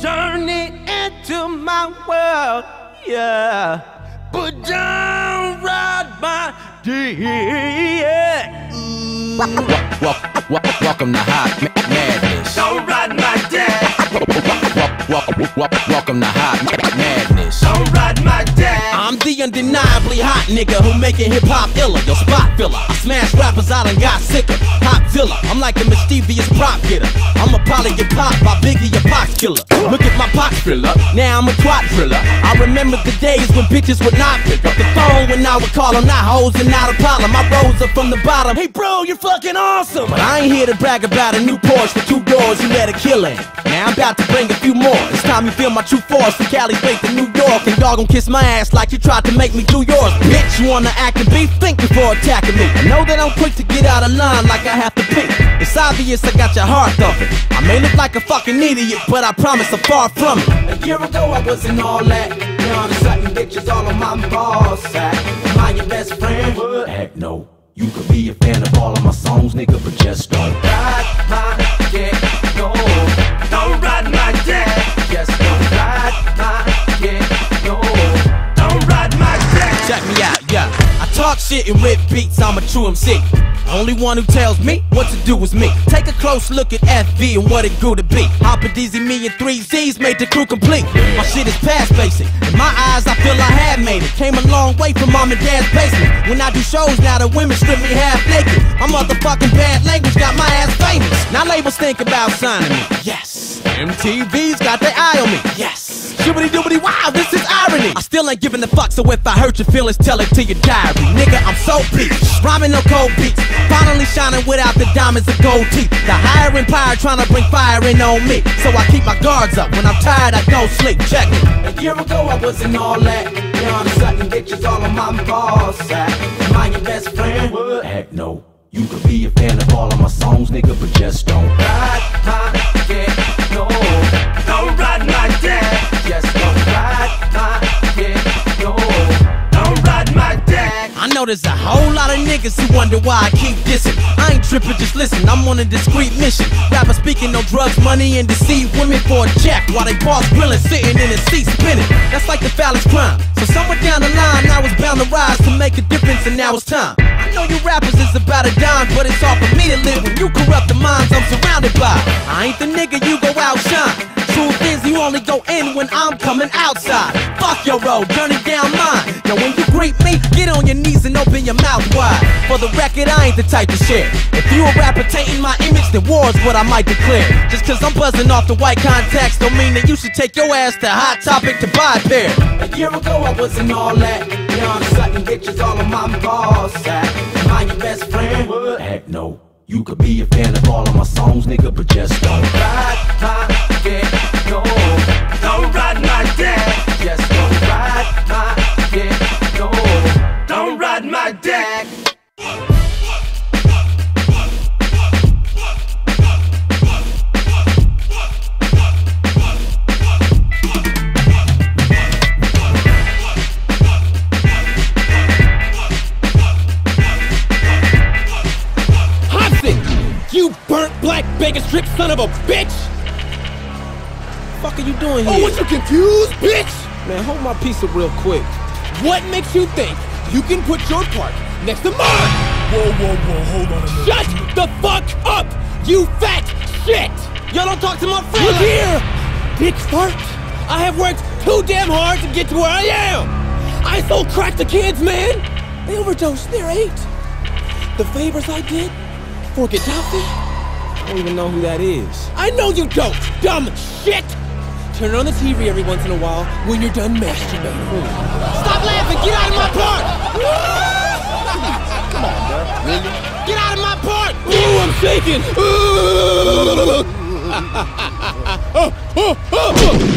journey into my world, yeah. But don't ride my dick. Welcome to Hop Madness. Don't ride my dick. Welcome to Hop Madness. Don't ride my dick. Undeniably hot nigga who making hip hop iller, your spot filler. I smash rappers out and got sicker. Pop villa, I'm like a mischievous prop getter. I'm a poly get pop by Biggie, a pox killer. Look at my pox thriller, now I'm a twat thriller. I remember the days when bitches would not pick up the phone I would call them, not hoes and not a problem. I rose up from the bottom. Hey bro, you're fucking awesome. But I ain't here to brag about a new Porsche with two doors you let a kill in. Now I'm about to bring a few more. It's time you feel my true force from Cali straight to New York. And y'all gon' kiss my ass like you tried to make me do yours. Bitch, you wanna act and be? Think before attacking me. I know that I'm quick to get out of line like I have to pee. It's obvious I got your heart thumping. I may look like a fucking idiot, but I promise I'm far from it. A year ago I wasn't all that. I'm sucking bitches all on my balls sack. Am I your best friend? What? Heck no. You could be a fan of all of my songs, nigga, but just don't ride my dick. No, Don't ride my dick. just don't ride my dick. No. Don't ride my dick. Check me out, yeah. I talk shit and rip beats, I'm a true MC. Only one who tells me what to do is me. Take a close look at FV and what it grew to be. Hopa Dizzy, me and three Z's made the crew complete. My shit is past basic. In my eyes, I feel I have made it. Came a long way from mom and dad's basement. When I do shows now, the women strip me half naked. My motherfucking bad language got my ass famous. Now labels think about signing me. Yes. MTV's got their eye on me. Yes. Shibbity doobity wow, this still ain't giving a fuck, so if I hurt your feelings, tell it to your diary. Nigga, I'm so peach. Rhyming no cold beats. Finally shining without the diamonds and gold teeth. The higher empire trying to bring fire in on me. So I keep my guards up. When I'm tired, I don't sleep. Check it. A year ago, I wasn't all that. Now I'm sucking bitches all on my balls. Am I your best friend? What? Heck no. You could be a fan of all of my songs, nigga, but just don't ride my there's a whole lot of niggas who wonder why I keep dissing. I ain't tripping, just listen, I'm on a discreet mission. Rapper speaking no drugs, money, and deceive women for a check while they boss grilling, sitting in a seat spinning. That's like the foulest crime. So somewhere down the line, I was bound to rise to make a difference, and now it's time. I know you rappers is about a dime, but it's hard for me to live when you corrupt the minds I'm surrounded by. I ain't the nigga you go outshine. Truth is, you only go in when I'm coming outside. Fuck your road, turn your knees and open your mouth wide. For the record, I ain't the type to share. If you a rapper tainting my image, then war's what I might declare. Just cause I'm buzzing off the white contacts, don't mean that you should take your ass to Hot Topic to buy a pair. A year ago, I wasn't all that. Now I'm sucking bitches all on my balls. Am I your best friend? What? Heck no. You could be a fan of all of my songs, nigga, but just don't ride my dick. No. Don't ride my dick. Bacon strip son of a bitch! fuck are you doing oh, here? Oh, what you confused, bitch? Man, hold my pizza real quick. What makes you think you can put your park next to mine? Whoa, whoa, whoa, hold on a minute. Shut the fuck up, you fat shit! Y'all don't talk to my friend. Look here, big fart. I have worked too damn hard to get to where I am. I sold crack to kids, man. They overdosed. They're eight. The favors I did for Gaddafi. I don't even know who that is. I know you don't, dumb shit! Turn on the TV every once in a while when you're done masturbating. Stop laughing! Get out of my park! Come on, bro. Really? Get out of my park! Ooh, I'm shaking! Oh, oh, oh,